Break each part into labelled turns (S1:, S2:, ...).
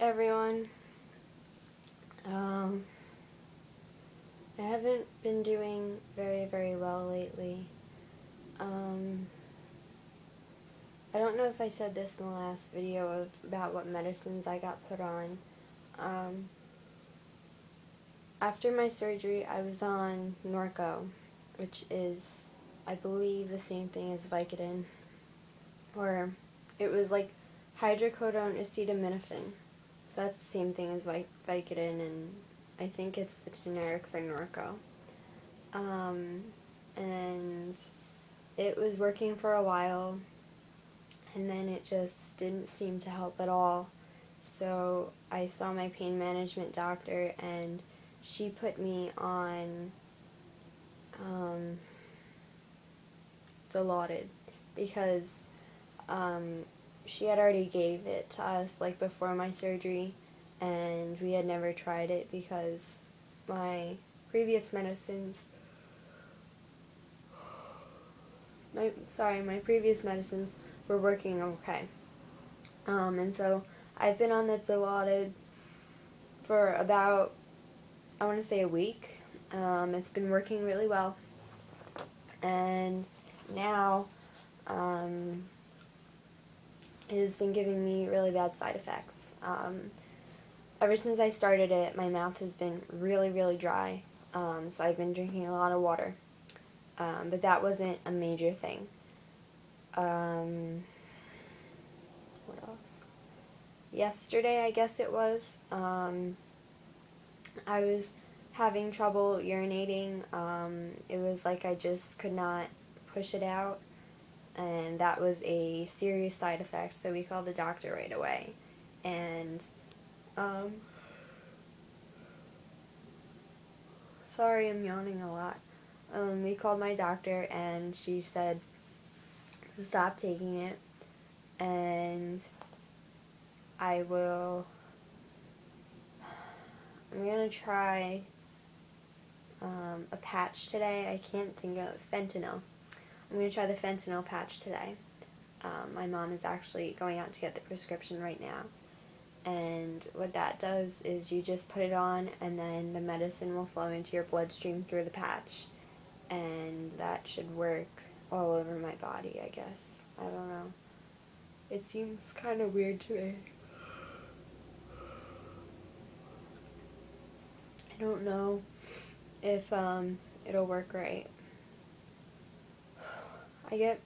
S1: Everyone. Um, I haven't been doing very, very well lately. Um, I don't know if I said this in the last video of, about what medicines I got put on. Um, after my surgery, I was on Norco, which is, I believe, the same thing as Vicodin, or it was like hydrocodone acetaminophen. So that's the same thing as Vicodin, and I think it's the generic for Norco. Um, and it was working for a while, and then it just didn't seem to help at all. So I saw my pain management doctor, and she put me on um, Dilaudid because um, she had already gave it to us like before my surgery and we had never tried it because my previous medicines my sorry my previous medicines were working okay. Um, and so I've been on the Dilaudid for about I want to say a week. Um, it's been working really well. And now um, it has been giving me really bad side effects. Um, ever since I started it, my mouth has been really, really dry, um, so I've been drinking a lot of water. Um, but that wasn't a major thing. Um, what else? Yesterday, I guess it was, um, I was having trouble urinating. Um, it was like I just could not push it out and that was a serious side effect, so we called the doctor right away. And, um, sorry, I'm yawning a lot. Um, we called my doctor, and she said to stop taking it, and I will, I'm gonna try, um, a patch today. I can't think of fentanyl. I'm going to try the fentanyl patch today. Um, my mom is actually going out to get the prescription right now. And what that does is you just put it on and then the medicine will flow into your bloodstream through the patch. And that should work all over my body, I guess. I don't know. It seems kind of weird to me. I don't know if um, it'll work right. I get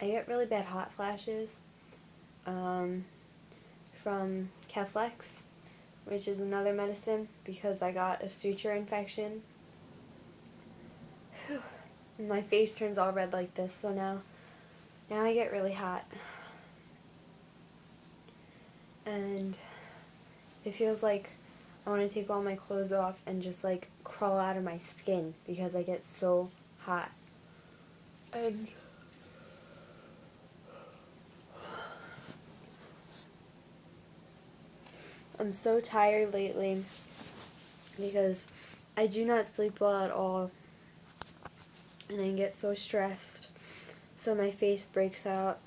S1: I get really bad hot flashes um, from Keflex, which is another medicine because I got a suture infection. my face turns all red like this, so now now I get really hot. And it feels like I want to take all my clothes off and just like crawl out of my skin because I get so hot and I'm so tired lately because I do not sleep well at all and I get so stressed so my face breaks out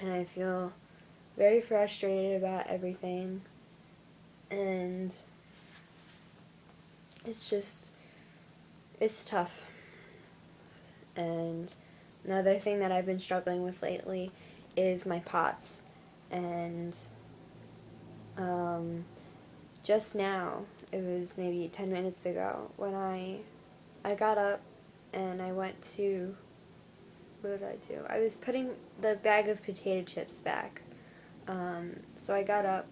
S1: and I feel very frustrated about everything and it's just it's tough and another thing that I've been struggling with lately is my POTS. And um, just now, it was maybe 10 minutes ago, when I, I got up and I went to, what did I do? I was putting the bag of potato chips back. Um, so I got up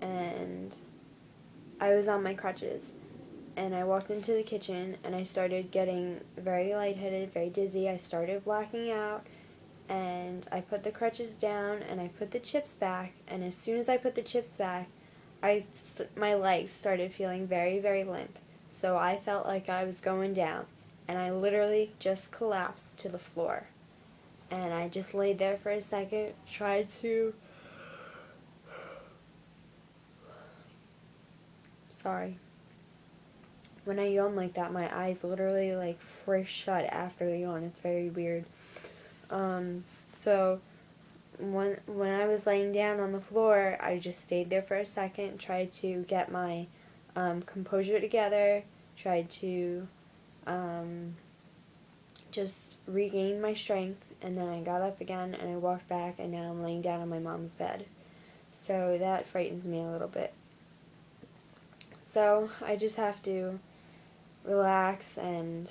S1: and I was on my crutches and I walked into the kitchen and I started getting very lightheaded, very dizzy. I started blacking out and I put the crutches down and I put the chips back and as soon as I put the chips back, I my legs started feeling very very limp. So I felt like I was going down and I literally just collapsed to the floor. And I just laid there for a second, tried to Sorry when I yawn like that, my eyes literally like fresh shut after the yawn. It's very weird. Um, so when when I was laying down on the floor, I just stayed there for a second, tried to get my um, composure together, tried to um, just regain my strength, and then I got up again and I walked back, and now I'm laying down on my mom's bed. So that frightens me a little bit. So I just have to relax and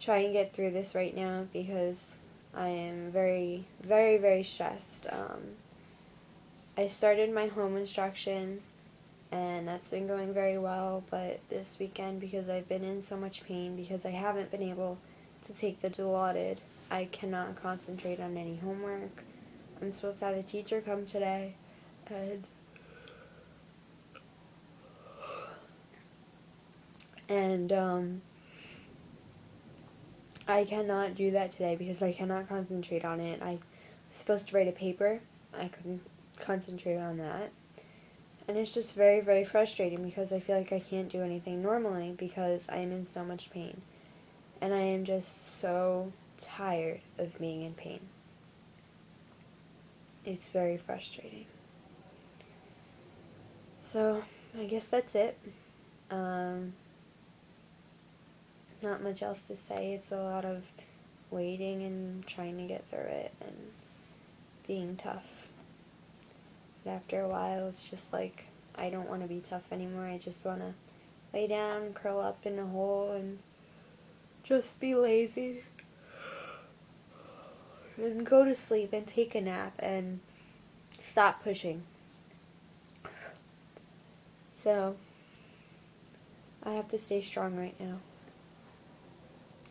S1: try and get through this right now because I am very, very, very stressed. Um, I started my home instruction and that's been going very well, but this weekend, because I've been in so much pain, because I haven't been able to take the Dilaudid, I cannot concentrate on any homework. I'm supposed to have a teacher come today, and and um, I cannot do that today because I cannot concentrate on it. I was supposed to write a paper. I couldn't concentrate on that. And it's just very, very frustrating because I feel like I can't do anything normally because I am in so much pain. And I am just so tired of being in pain. It's very frustrating. So, I guess that's it. Um, not much else to say. It's a lot of waiting and trying to get through it and being tough. But after a while, it's just like, I don't want to be tough anymore. I just want to lay down, curl up in a hole, and just be lazy. And go to sleep and take a nap and stop pushing. So, I have to stay strong right now.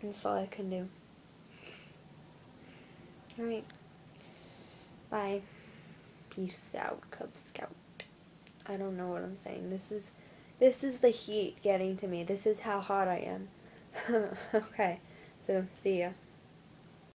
S1: That's all I can do. Alright. Bye. Peace out, Cub Scout. I don't know what I'm saying. This is this is the heat getting to me. This is how hot I am. okay. So, see ya.